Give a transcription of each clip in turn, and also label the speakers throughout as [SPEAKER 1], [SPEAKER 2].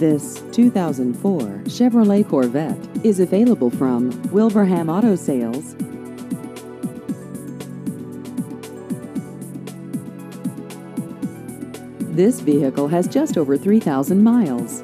[SPEAKER 1] This 2004 Chevrolet Corvette is available from Wilbraham Auto Sales. This vehicle has just over 3,000 miles.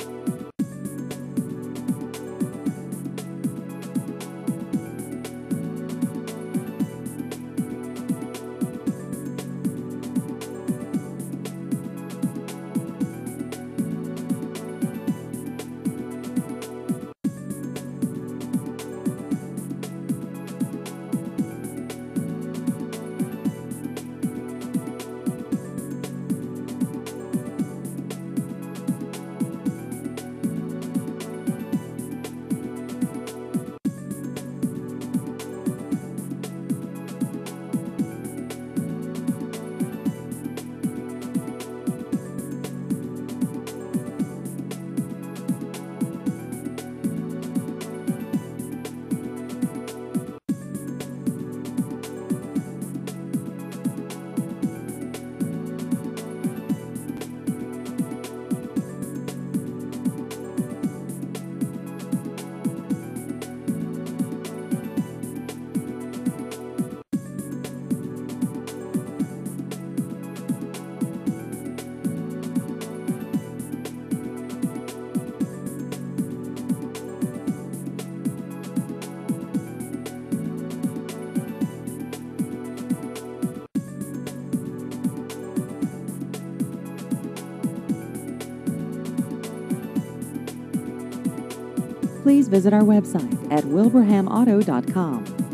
[SPEAKER 1] Please visit our website at wilbrahamauto.com.